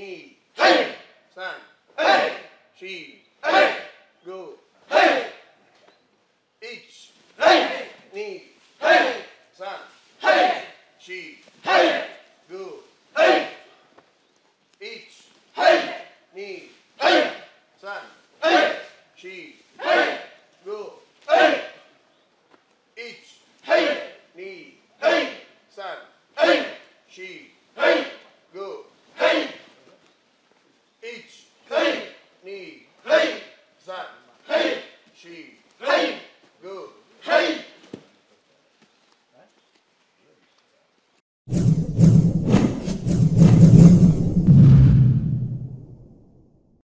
E. Hey! Sun. Hey! She. Hey! Go. Hey! Each. Hey! Knee. Hey! Sun. Hey! She. Hey! Go. Hey! Each. Hey! Knee. Hey! Sun. Hey! She. Hey! Go. Hey! Each. Hey! Knee. Hey! Sun. Hey! She.